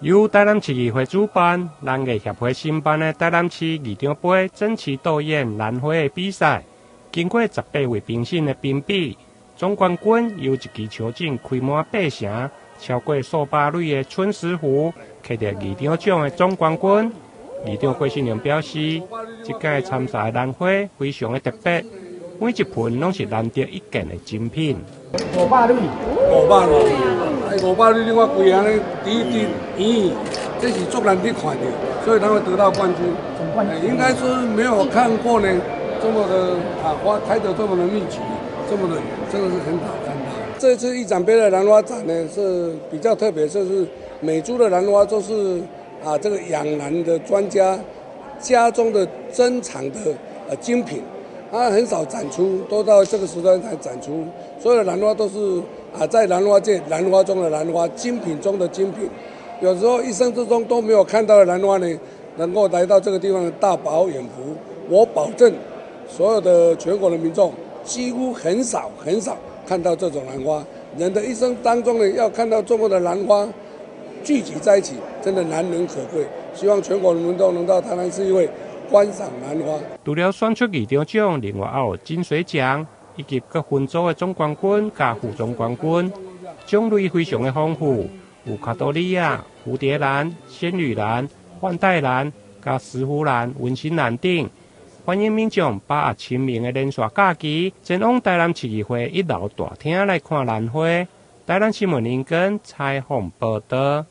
由台南市议会主办，咱艺协会申办的台南市二张杯争奇斗艳兰花的比赛，经过十八位评审的评比，总冠军由一支球证开满八成，超过数百蕊的春石斛，摕到二张奖的总冠军。二张会新良表示，这届参赛兰花非常的特别，每一盆拢是难得一见的精品。五百蕊，五百咯。五百里另外贵安尼第一滴咦，这是足难得看的，所以他会得到冠军。应该说没有看过呢，这么的啊花开得这么的密集，这么的远，真的是很好看的。这次一展杯的兰花展呢是比较特别，就是每株的兰花都是啊这个养兰的专家家中的珍藏的呃精品，它很少展出，都到这个时段才展出，所有的兰花都是。啊，在兰花界，兰花中的兰花，精品中的精品，有时候一生之中都没有看到的兰花呢，能够来到这个地方的大饱眼福。我保证，所有的全国的民众几乎很少很少看到这种兰花。人的一生当中呢，要看到这么的兰花聚集在一起，真的难能可贵。希望全国的民众能到台南市议会观赏兰花。除了选出二等奖，另外还有金水奖。以及各分组的总冠军加副总冠军，种类非常的丰富，有卡多利亚、蝴蝶兰、仙女兰、幻带兰、加石斛兰、温馨兰等。欢迎民众把握清明的连续假期，前往台南市议会一楼大厅来看兰花。台南新闻林根采访报道。